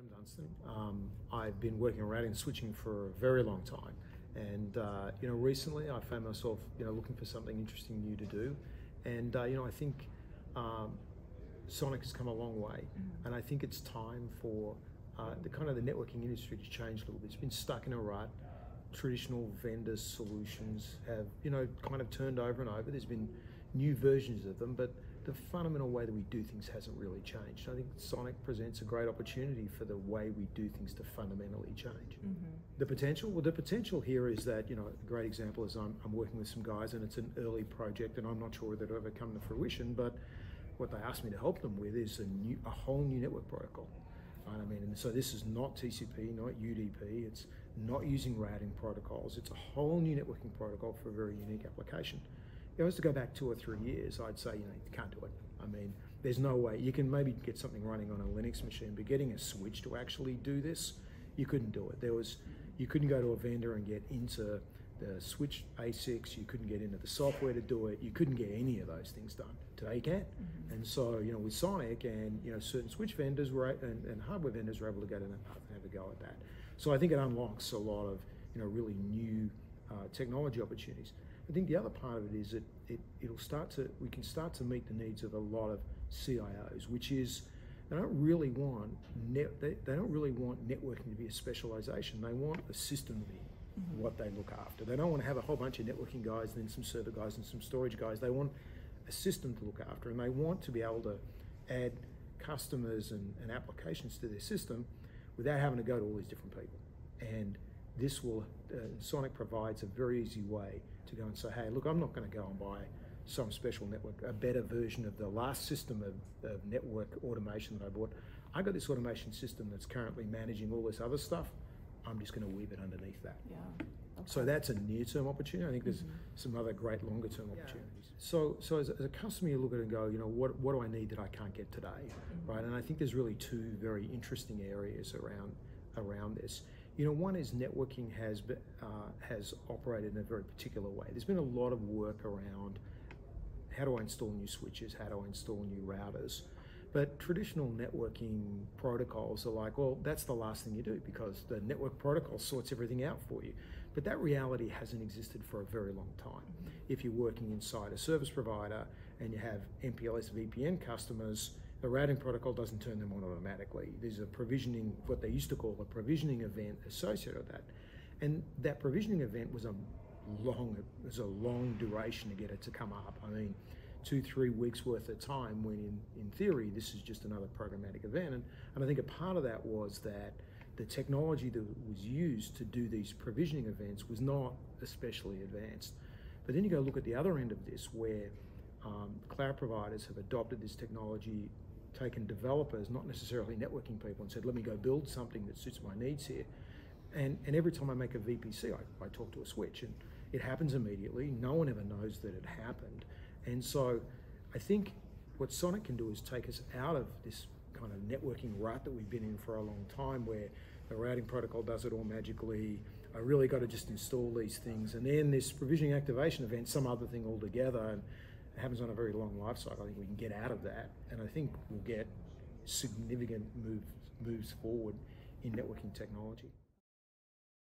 Adam Dunstan. Um, I've been working around in switching for a very long time, and uh, you know, recently I found myself, you know, looking for something interesting new to do, and uh, you know, I think um, SONiC has come a long way, mm-hmm. and I think it's time for uh, the kind of the networking industry to change a little bit. It's been stuck in a rut. Traditional vendor solutions have, you know, kind of turned over and over. There's been new versions of them, but the fundamental way that we do things hasn't really changed. I think SONiC presents a great opportunity for the way we do things to fundamentally change. Mm-hmm. The potential, well, the potential here is that, you know, a great example is I'm, I'm working with some guys and it's an early project and I'm not sure whether it'll ever come to fruition, but what they asked me to help them with is a new, a whole new network protocol. I mean, and so this is not TCP, not UDP. It's not using routing protocols. It's a whole new networking protocol for a very unique application. If I was to go back two or three years, I'd say, you know, you can't do it. I mean, there's no way. You can maybe get something running on a Linux machine, but getting a switch to actually do this, you couldn't do it. There was, you couldn't go to a vendor and get into the switch ASICs, you couldn't get into the software to do it, you couldn't get any of those things done. Today you can. Mm-hmm. And so, you know, with SONiC and, you know, certain switch vendors were, and, and hardware vendors were able to get go and have a go at that. So I think it unlocks a lot of, you know, really new uh, technology opportunities. I think the other part of it is that it, it'll start to, we can start to meet the needs of a lot of CIOs, which is, they don't really want net, they, they don't really want networking to be a specialization. They want a system to be mm-hmm. what they look after. They don't want to have a whole bunch of networking guys, and then some server guys and some storage guys. They want a system to look after, and they want to be able to add customers and, and applications to their system without having to go to all these different people. And this will, uh, SONiC provides a very easy way to go and say, hey, look, I'm not going to go and buy some special network, a better version of the last system of, of network automation that I bought. I got this automation system that's currently managing all this other stuff. I'm just going to weave it underneath that. Yeah. Okay. So that's a near-term opportunity. I think there's mm-hmm. some other great longer-term opportunities. So, so as a, as a, customer, you look at it and go, you know, what what do I need that I can't get today, mm-hmm. right? And I think there's really two very interesting areas around around this. You know, one is networking has uh, has operated in a very particular way. There's been a lot of work around how do I install new switches, how do I install new routers. But traditional networking protocols are like, well, that's the last thing you do because the network protocol sorts everything out for you. But that reality hasn't existed for a very long time. If you're working inside a service provider and you have MPLS VPN customers, the routing protocol doesn't turn them on automatically. There's a provisioning, what they used to call a provisioning event associated with that. And that provisioning event was a long, it was a long duration to get it to come up. I mean, two, three weeks worth of time when in, in theory, this is just another programmatic event. And, and I think a part of that was that the technology that was used to do these provisioning events was not especially advanced. But then you go look at the other end of this where um, cloud providers have adopted this technology, taken developers, not necessarily networking people, and said, let me go build something that suits my needs here. And, and every time I make a VPC, I, I talk to a switch, and it happens immediately. No one ever knows that it happened. And so I think what SONiC can do is take us out of this kind of networking rut that we've been in for a long time where the routing protocol does it all magically. I really got to just install these things. And then this provisioning activation event, some other thing altogether, and happens on a very long life cycle. I think we can get out of that. And I think we'll get significant moves, moves forward in networking technology.